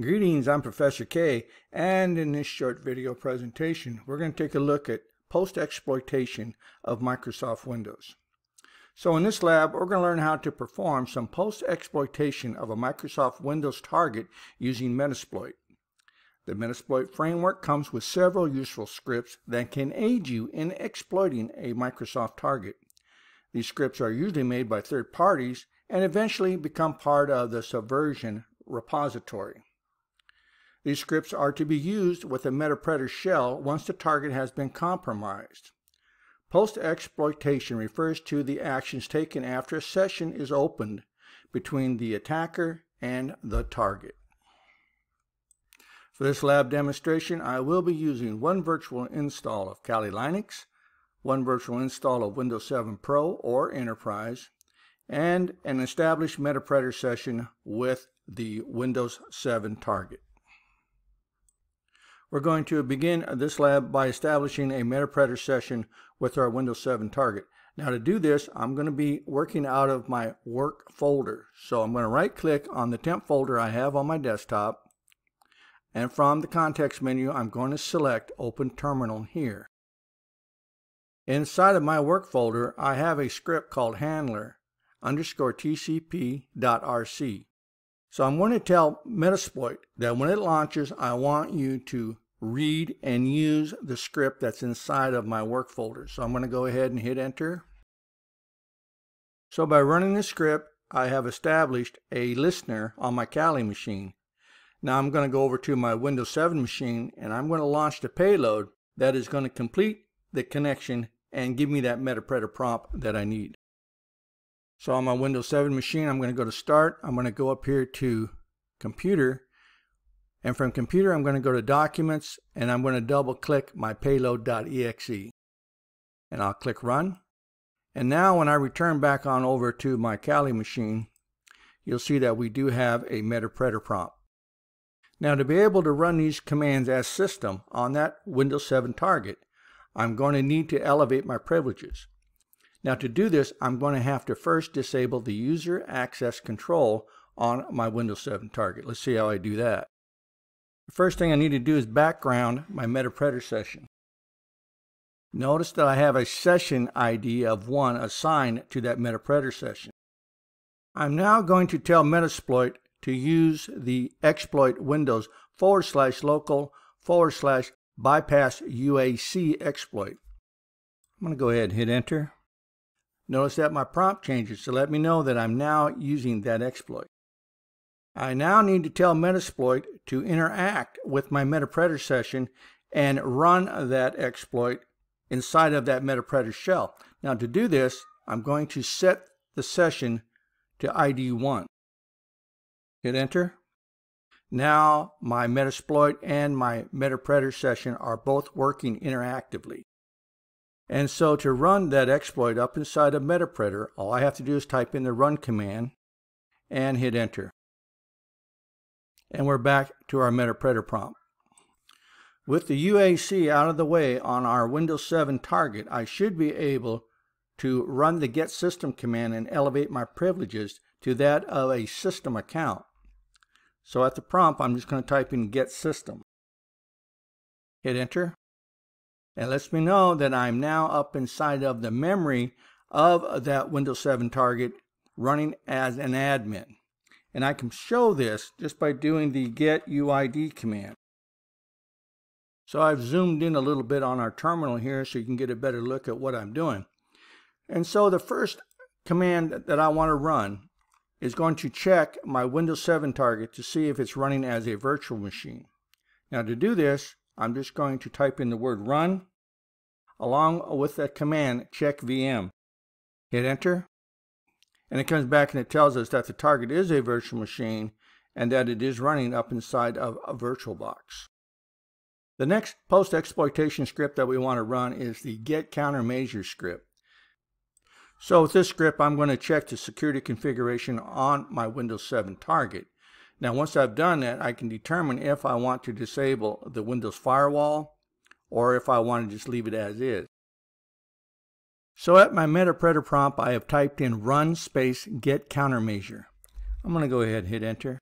Greetings, I'm Professor K, and in this short video presentation, we're going to take a look at post-exploitation of Microsoft Windows. So in this lab, we're going to learn how to perform some post-exploitation of a Microsoft Windows target using Metasploit. The Metasploit framework comes with several useful scripts that can aid you in exploiting a Microsoft target. These scripts are usually made by third parties and eventually become part of the Subversion repository. These scripts are to be used with a MetaPredator shell once the target has been compromised. Post-exploitation refers to the actions taken after a session is opened between the attacker and the target. For this lab demonstration, I will be using one virtual install of Kali Linux, one virtual install of Windows 7 Pro or Enterprise, and an established MetaPredator session with the Windows 7 target. We're going to begin this lab by establishing a MetaPredator session with our Windows 7 target. Now to do this, I'm going to be working out of my work folder. So I'm going to right click on the temp folder I have on my desktop. And from the context menu, I'm going to select Open Terminal here. Inside of my work folder, I have a script called handler underscore tcp.rc. So I'm going to tell Metasploit that when it launches, I want you to read and use the script that's inside of my work folder. So I'm going to go ahead and hit enter. So by running the script, I have established a listener on my Kali machine. Now I'm going to go over to my Windows 7 machine and I'm going to launch the payload that is going to complete the connection and give me that MetaPredator prompt that I need. So on my Windows 7 machine, I'm going to go to Start. I'm going to go up here to Computer and from computer, I'm going to go to documents and I'm going to double click my payload.exe. And I'll click run. And now when I return back on over to my Kali machine, you'll see that we do have a MetaPredator prompt. Now to be able to run these commands as system on that Windows 7 target, I'm going to need to elevate my privileges. Now to do this, I'm going to have to first disable the user access control on my Windows 7 target. Let's see how I do that. The first thing I need to do is background my MetaPredator session. Notice that I have a session ID of 1 assigned to that MetaPredator session. I'm now going to tell Metasploit to use the exploit windows forward slash local forward slash bypass UAC exploit. I'm going to go ahead and hit enter. Notice that my prompt changes to let me know that I'm now using that exploit. I now need to tell Metasploit to interact with my MetaPredator session and run that exploit inside of that MetaPredator shell. Now to do this, I'm going to set the session to ID 1. Hit enter. Now my Metasploit and my MetaPredator session are both working interactively. And so to run that exploit up inside of MetaPredator, all I have to do is type in the run command and hit enter and we're back to our MetaPredator prompt. With the UAC out of the way on our Windows 7 target, I should be able to run the get system command and elevate my privileges to that of a system account. So at the prompt, I'm just going to type in get system. Hit enter. And lets me know that I'm now up inside of the memory of that Windows 7 target running as an admin. And I can show this just by doing the get UID command. So I've zoomed in a little bit on our terminal here so you can get a better look at what I'm doing. And so the first command that I want to run is going to check my Windows 7 target to see if it's running as a virtual machine. Now to do this, I'm just going to type in the word run along with the command check VM. Hit enter and it comes back and it tells us that the target is a virtual machine and that it is running up inside of a VirtualBox. The next post-exploitation script that we want to run is the get countermeasure script. So with this script, I'm going to check the security configuration on my Windows 7 target. Now once I've done that, I can determine if I want to disable the Windows firewall or if I want to just leave it as is. So at my MetaPredator prompt, I have typed in run space get countermeasure. I'm going to go ahead and hit enter.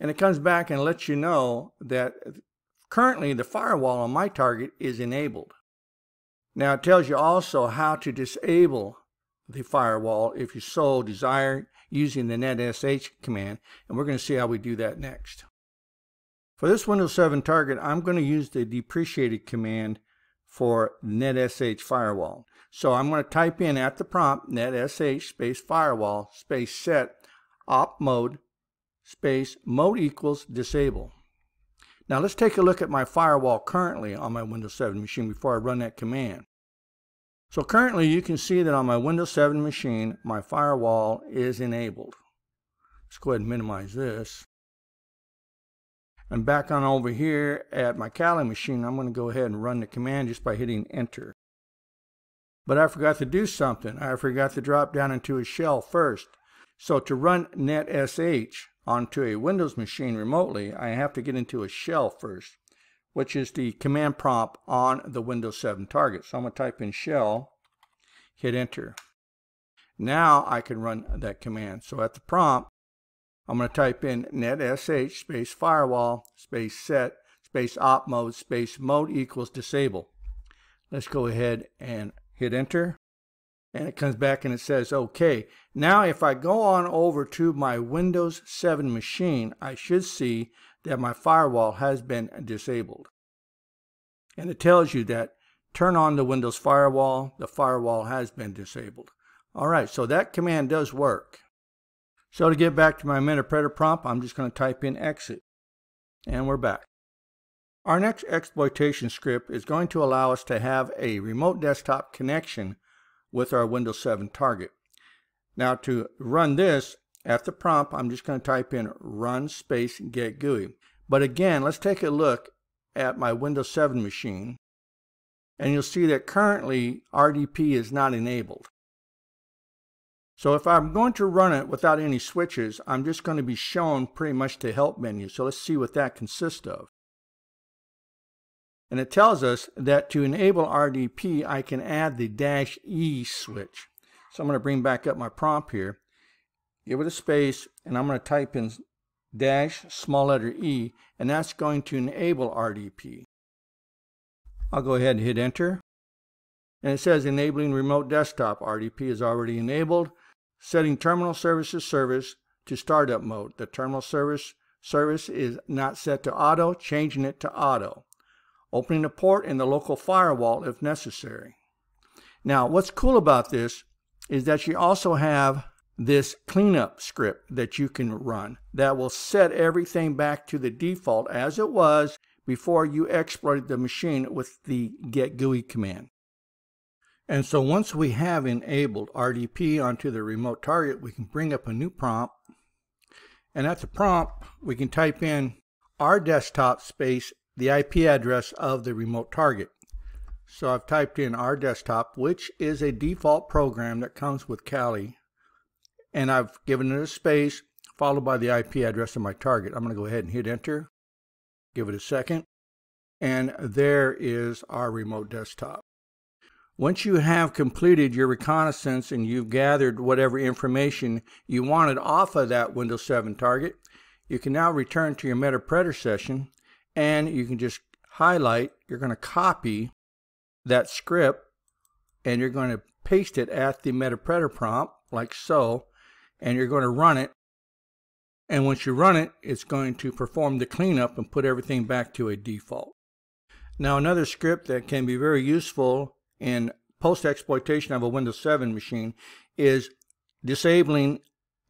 And it comes back and lets you know that currently the firewall on my target is enabled. Now it tells you also how to disable the firewall if you so desire using the netsh command and we're going to see how we do that next. For this Windows 7 target I'm going to use the depreciated command for netsh firewall. So I'm going to type in at the prompt netsh space firewall space set op mode space mode equals disable. Now let's take a look at my firewall currently on my Windows 7 machine before I run that command. So currently you can see that on my Windows 7 machine, my firewall is enabled. Let's go ahead and minimize this. And back on over here at my Kali machine, I'm going to go ahead and run the command just by hitting enter. But I forgot to do something. I forgot to drop down into a shell first. So to run netsh onto a Windows machine remotely, I have to get into a shell first which is the command prompt on the Windows 7 target. So I'm going to type in shell, hit enter. Now I can run that command. So at the prompt, I'm going to type in netsh space firewall space set space op mode space mode equals disable. Let's go ahead and hit enter. And it comes back and it says OK. Now if I go on over to my Windows 7 machine, I should see that my firewall has been disabled. And it tells you that turn on the Windows firewall, the firewall has been disabled. All right, so that command does work. So to get back to my MetaPredator prompt, I'm just going to type in exit. And we're back. Our next exploitation script is going to allow us to have a remote desktop connection with our Windows 7 target. Now to run this, at the prompt, I'm just going to type in run space get GUI. But again, let's take a look at my Windows 7 machine. And you'll see that currently RDP is not enabled. So if I'm going to run it without any switches, I'm just going to be shown pretty much the help menu. So let's see what that consists of. And it tells us that to enable RDP, I can add the dash E switch. So I'm going to bring back up my prompt here give it a space, and I'm going to type in dash small letter E, and that's going to enable RDP. I'll go ahead and hit enter. And it says enabling remote desktop. RDP is already enabled. Setting terminal services service to startup mode. The terminal service service is not set to auto, changing it to auto. Opening the port in the local firewall if necessary. Now, what's cool about this is that you also have this cleanup script that you can run that will set everything back to the default as it was before you exploited the machine with the get GUI command. And so once we have enabled RDP onto the remote target, we can bring up a new prompt. And at the prompt, we can type in our desktop space, the IP address of the remote target. So I've typed in our desktop, which is a default program that comes with Kali and I've given it a space followed by the IP address of my target. I'm going to go ahead and hit enter, give it a second, and there is our remote desktop. Once you have completed your reconnaissance and you've gathered whatever information you wanted off of that Windows 7 target, you can now return to your MetaPredator session and you can just highlight, you're going to copy that script and you're going to paste it at the MetaPredator prompt like so and you're going to run it. And once you run it, it's going to perform the cleanup and put everything back to a default. Now, another script that can be very useful in post exploitation of a Windows 7 machine is disabling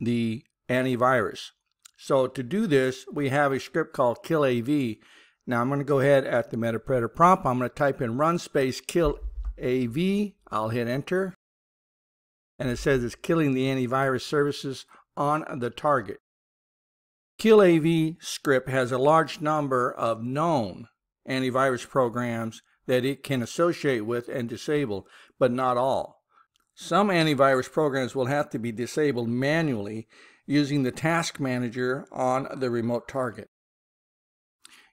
the antivirus. So to do this, we have a script called killav. Now I'm going to go ahead at the MetaPredator prompt. I'm going to type in run space kill AV. I'll hit enter and it says it's killing the antivirus services on the target. KillAV script has a large number of known antivirus programs that it can associate with and disable, but not all. Some antivirus programs will have to be disabled manually using the task manager on the remote target.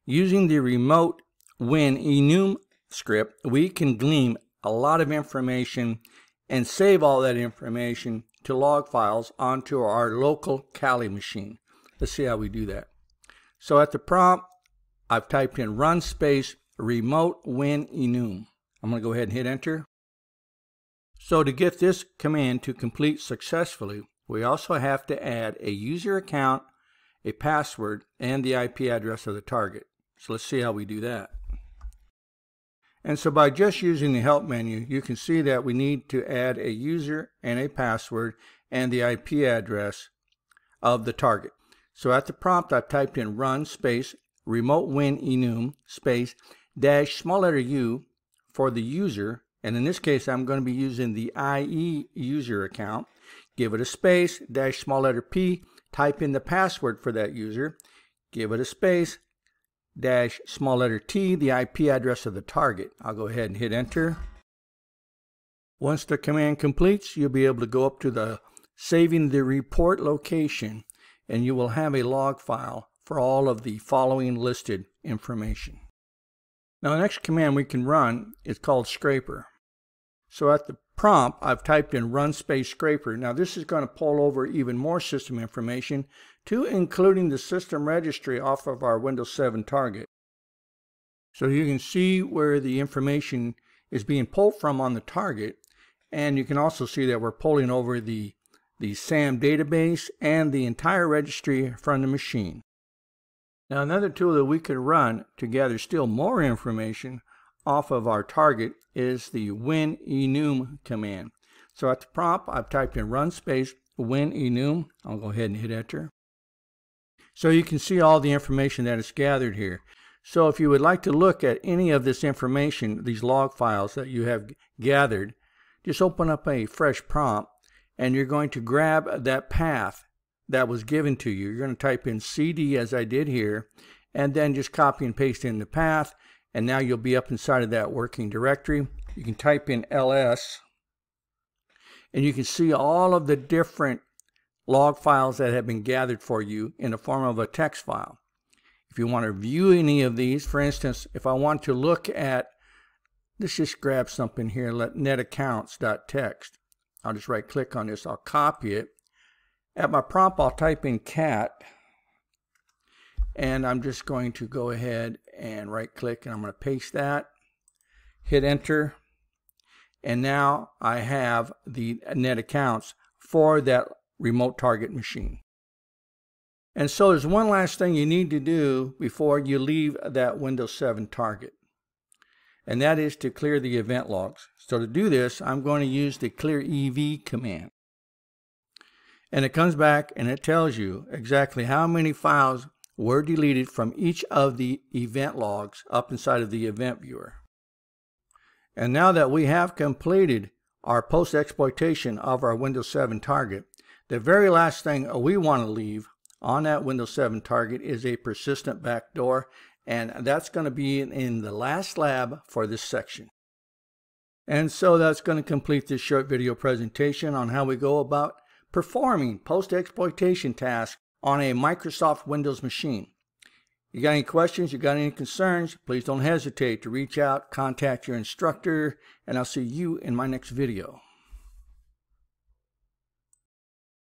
Using the remote win enum script, we can glean a lot of information and save all that information to log files onto our local Kali machine. Let's see how we do that. So at the prompt, I've typed in run space remote win enum. I'm going to go ahead and hit enter. So to get this command to complete successfully, we also have to add a user account, a password, and the IP address of the target. So let's see how we do that. And so by just using the help menu, you can see that we need to add a user and a password and the IP address of the target. So at the prompt, I've typed in run space remote win enum space dash small letter u for the user. And in this case, I'm going to be using the IE user account. Give it a space dash small letter p, type in the password for that user. Give it a space dash small letter t, the IP address of the target. I'll go ahead and hit enter. Once the command completes, you'll be able to go up to the saving the report location and you will have a log file for all of the following listed information. Now the next command we can run is called scraper. So at the prompt, I've typed in run space scraper. Now this is going to pull over even more system information to including the system registry off of our Windows 7 target. So you can see where the information is being pulled from on the target and you can also see that we're pulling over the the SAM database, and the entire registry from the machine. Now another tool that we could run to gather still more information off of our target is the winenum command. So at the prompt, I've typed in run space winenum. I'll go ahead and hit enter. So you can see all the information that is gathered here. So if you would like to look at any of this information, these log files that you have gathered, just open up a fresh prompt and you're going to grab that path that was given to you. You're going to type in CD as I did here, and then just copy and paste in the path, and now you'll be up inside of that working directory. You can type in ls, and you can see all of the different log files that have been gathered for you in the form of a text file. If you want to view any of these, for instance, if I want to look at, let's just grab something here, let netaccounts.txt. I'll just right click on this, I'll copy it. At my prompt, I'll type in cat, and I'm just going to go ahead and right click and I'm going to paste that, hit enter, and now I have the net accounts for that remote target machine. And so there's one last thing you need to do before you leave that Windows 7 target and that is to clear the event logs. So to do this, I'm going to use the clear EV command. And it comes back and it tells you exactly how many files were deleted from each of the event logs up inside of the event viewer. And now that we have completed our post-exploitation of our Windows 7 target, the very last thing we want to leave on that Windows 7 target is a persistent backdoor and that's going to be in the last lab for this section. And so that's going to complete this short video presentation on how we go about performing post-exploitation tasks on a Microsoft Windows machine. You got any questions, you got any concerns, please don't hesitate to reach out, contact your instructor, and I'll see you in my next video.